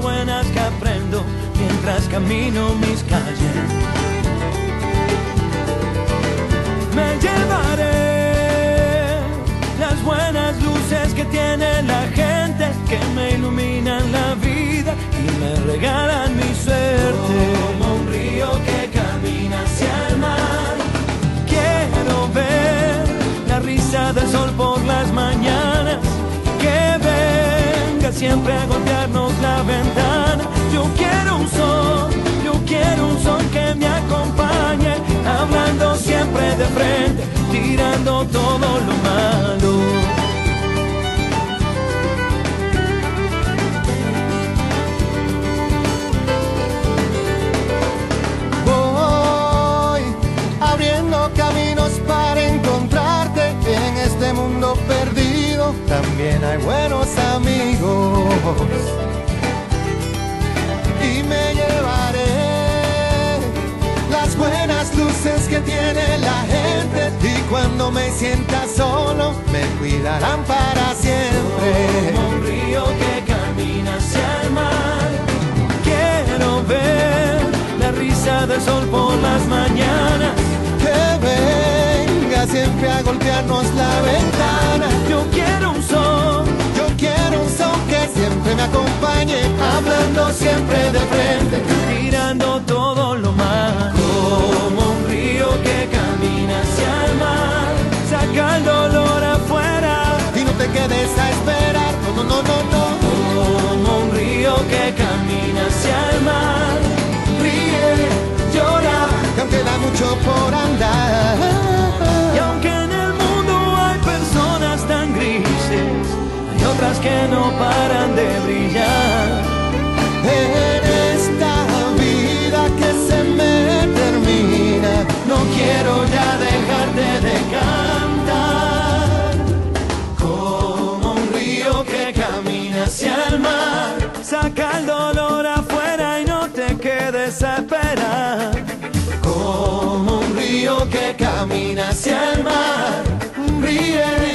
buenas que aprendo mientras camino mis calles. Que tiene la gente que me iluminan la vida y me regalan mi suerte. Como un río que camina hacia el mar. Quiero ver la risa del sol por las mañanas. Que venga siempre a golpearnos la ventana. Yo quiero un sol, yo quiero un sol que me acompañe. Hablando siempre de frente, tirando todo lo malo. También hay buenos amigos. Y me llevaré las buenas luces que tiene la gente. Y cuando me sienta solo, me cuidarán para siempre. Como un río que camina hacia el mar. Quiero ver la risa del sol por las mañanas. Que venga siempre a golpearnos la ventana. Yo quiero un son que siempre me acompañe, hablando siempre de frente. tirando todo lo malo. Como un río que camina hacia el mar. Saca el dolor afuera. Y no te quedes a esperar, camina hacia el mar. Ríe,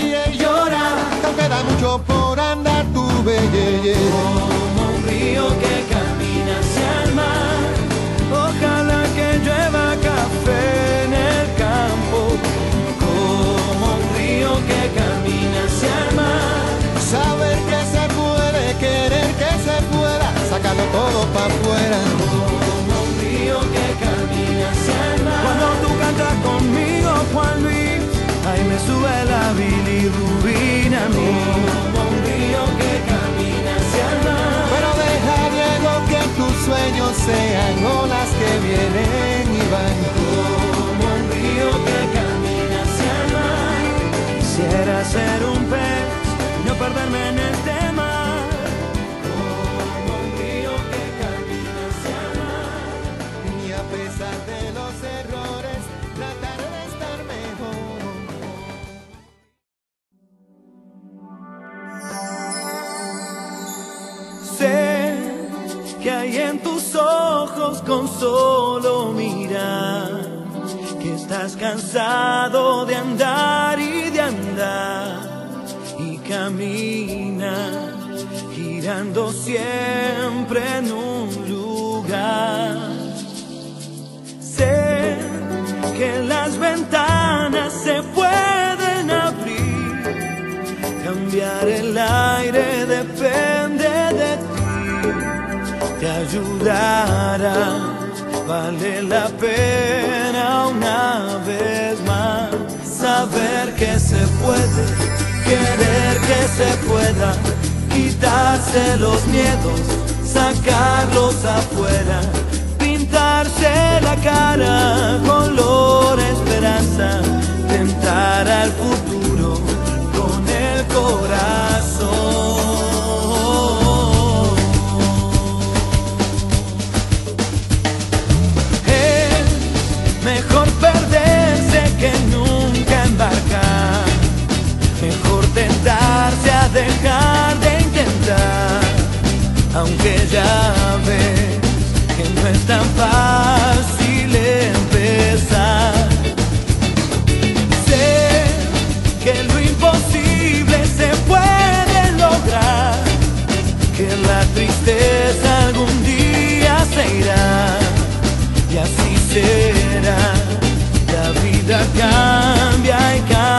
la bilirrubina a mí. Como un río que camina hacia el mar. Pero deja, Diego, que tus sueños sean olas que vienen y van. Vale la pena una vez más saber que se puede, querer que se pueda, quitarse los miedos, sacarlos afuera, pintarse la cara, color esperanza, tentar al futuro con el corazón. aunque ya ves que no es tan fácil empezar. Sé que lo imposible se puede lograr, que la tristeza algún día se irá y así será. La vida cambia y cambia.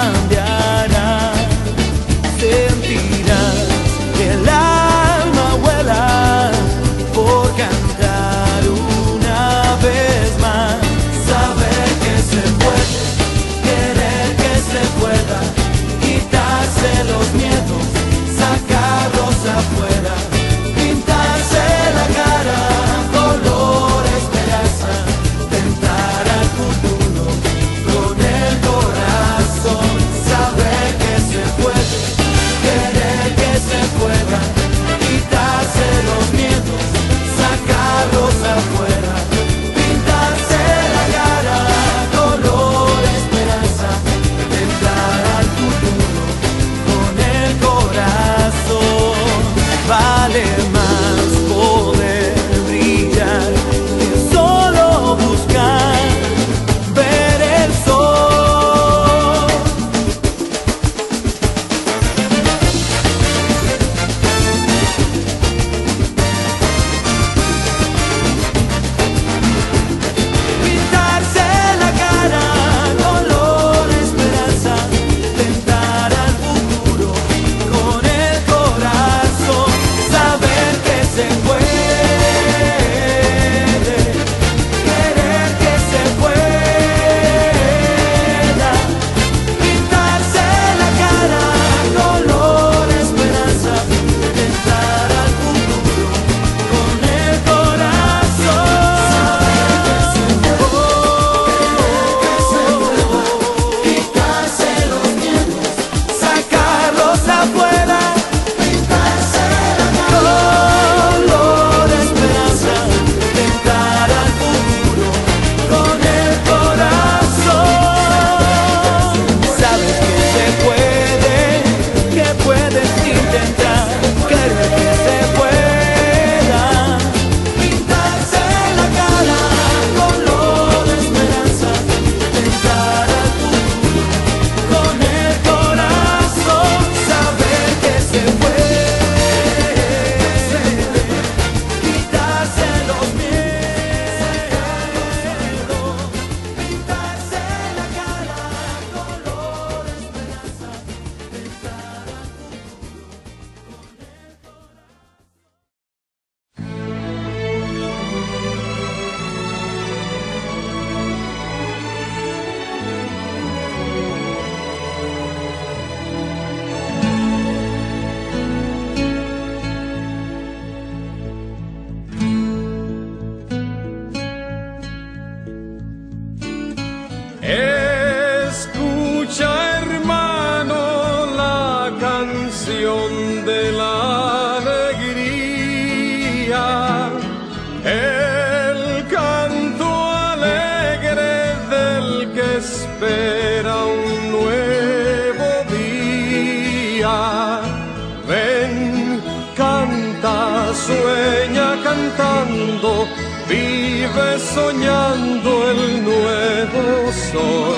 soñando el nuevo sol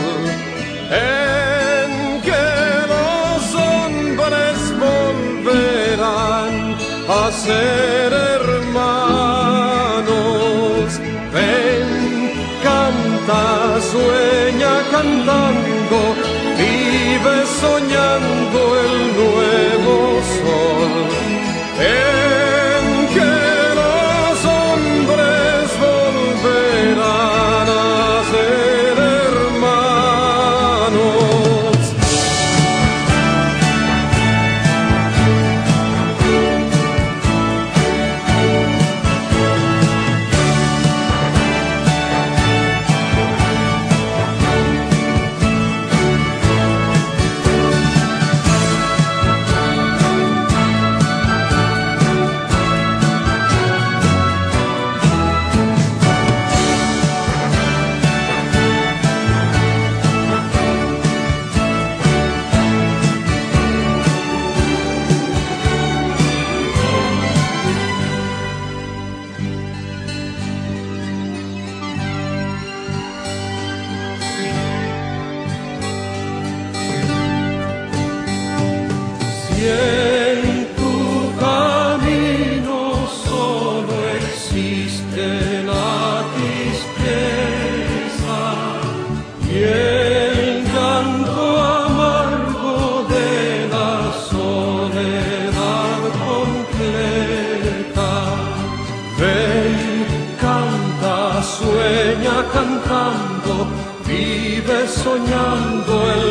en que los hombres volverán a ser. Soñando el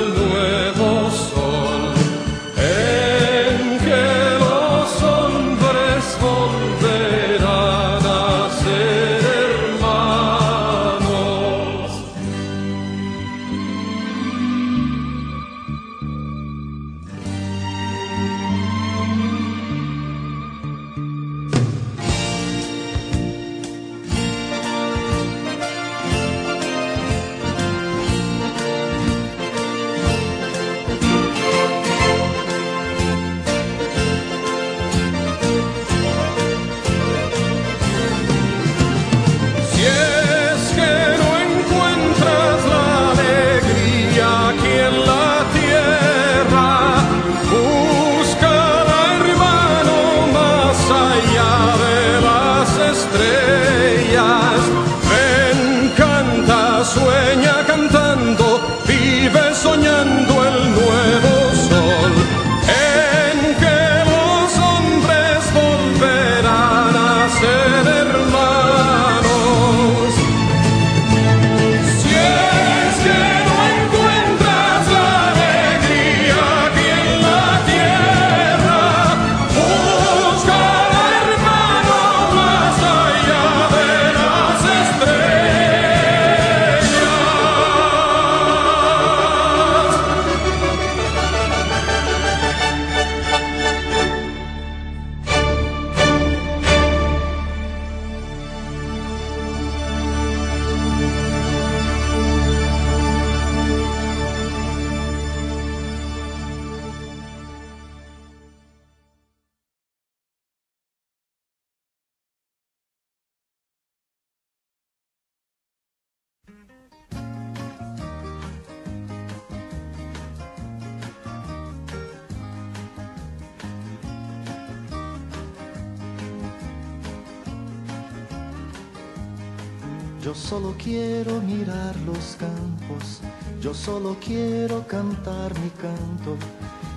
Yo solo quiero mirar los campos, yo solo quiero cantar mi canto,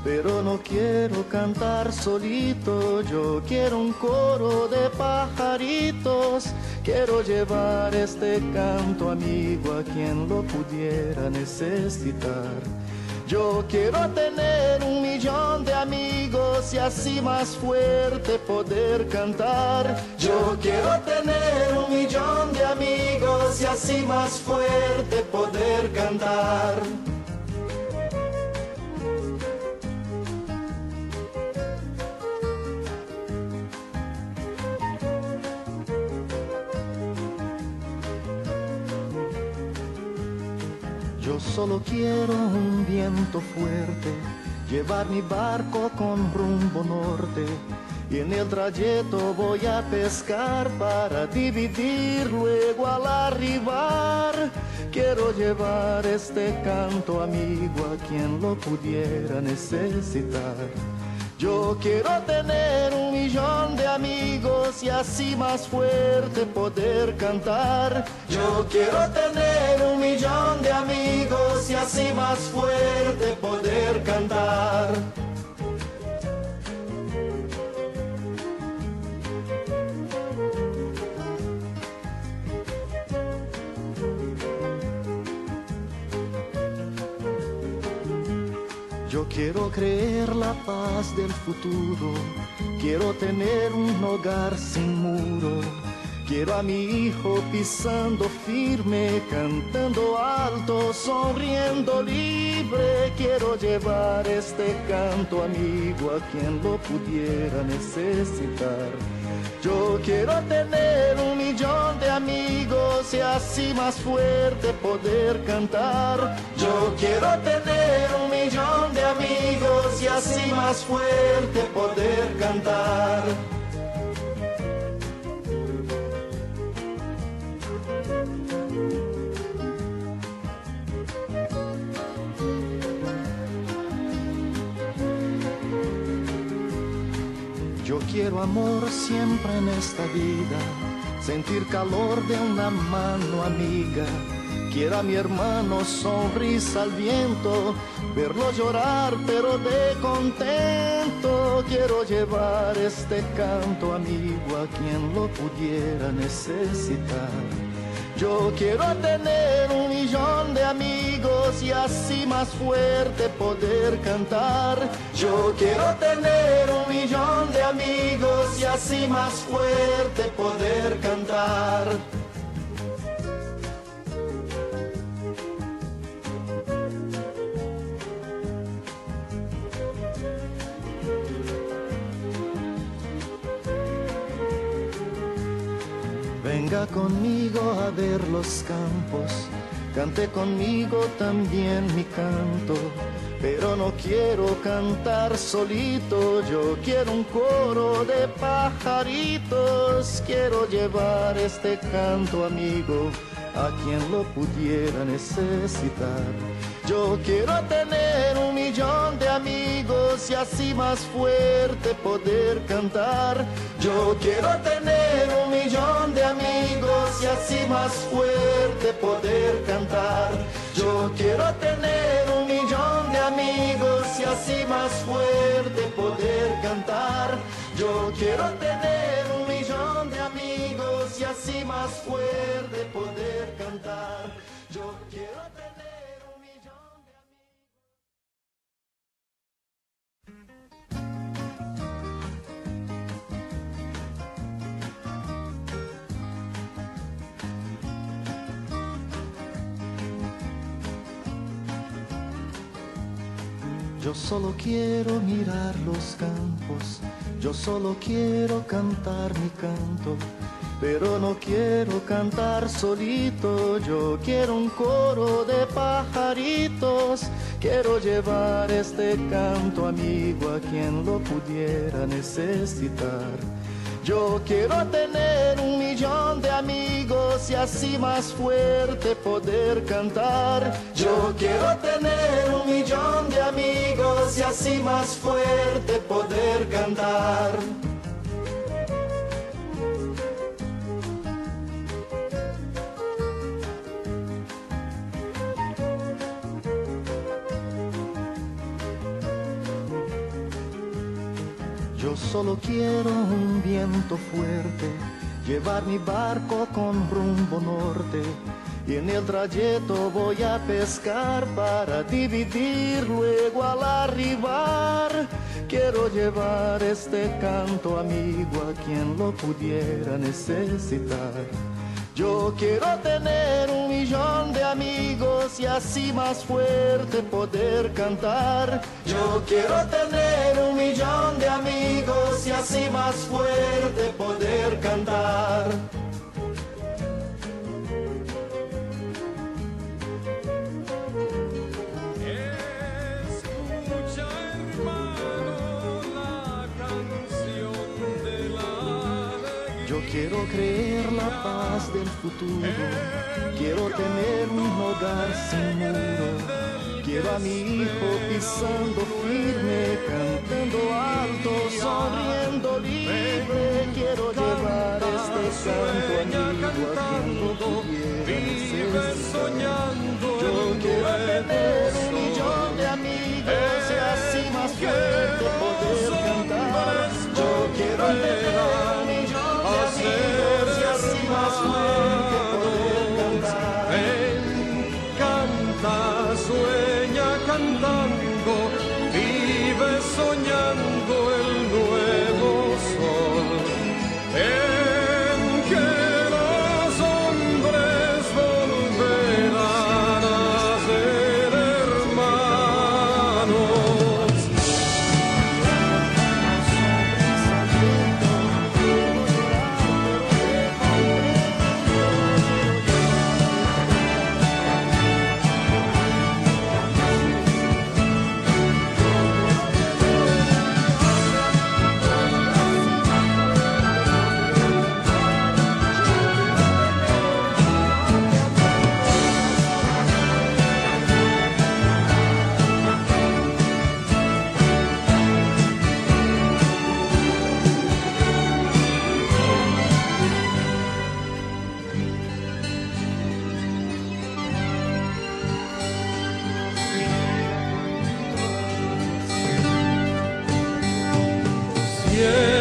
pero no quiero cantar solito, yo quiero un coro de pajaritos, quiero llevar este canto amigo a quien lo pudiera necesitar. Yo quiero tener un millón de amigos y así más fuerte poder cantar. Yo quiero tener un y así más fuerte poder cantar. Yo solo quiero un viento fuerte, llevar mi barco con rumbo norte. Y en el trayecto voy a pescar para dividir luego al arribar. Quiero llevar este canto amigo a quien lo pudiera necesitar. Yo quiero tener un millón de amigos y así más fuerte poder cantar. Yo quiero tener un millón de amigos y así más fuerte poder cantar. Quiero creer la paz del futuro, quiero tener un hogar sin muro. Quiero a mi hijo pisando firme, cantando alto, sonriendo libre. Quiero llevar este canto amigo a quien lo pudiera necesitar. Yo quiero tener un millón de amigos y así más fuerte poder cantar. Yo quiero tener un millón de amigos y así más fuerte poder cantar. Quiero amor siempre en esta vida, sentir calor de una mano amiga. Quiero a mi hermano sonrisa al viento, verlo llorar pero de contento. Quiero llevar este canto amigo a quien lo pudiera necesitar. Yo quiero tener un millón de amigos y así más fuerte poder cantar. Yo quiero tener un millón de amigos y así más fuerte poder cantar. Conmigo a ver los campos, cante conmigo también mi canto, pero no quiero cantar solito, yo quiero un coro de pajaritos, quiero llevar este canto amigo a quien lo pudiera necesitar. Yo quiero tener un millón de amigos y así más fuerte poder cantar. Yo quiero tener un millón de amigos y así más fuerte poder cantar. Yo quiero tener un millón de amigos y así más fuerte poder cantar. Yo quiero tener un millón de amigos y así más fuerte poder cantar. Yo solo quiero mirar los campos, yo solo quiero cantar mi canto, pero no quiero cantar solito, yo quiero un coro de pajaritos, quiero llevar este canto amigo a quien lo pudiera necesitar. Yo quiero tener un millón de así más fuerte poder cantar. Yo quiero tener un millón de amigos y así más fuerte poder cantar. Yo solo quiero un viento fuerte, llevar mi barco con rumbo norte. Y en el trayecto voy a pescar para dividir luego al arribar. Quiero llevar este canto amigo a quien lo pudiera necesitar. Yo quiero tener un millón de amigos y así más fuerte poder cantar. Yo quiero tener un millón de amigos y así más fuerte poder cantar. Paz del futuro. Quiero tener un hogar sin muro. Quiero a mi hijo pisando firme, cantando alto, sonriendo libre. Quiero llevar este canto amigo a quien lo Vive yeah.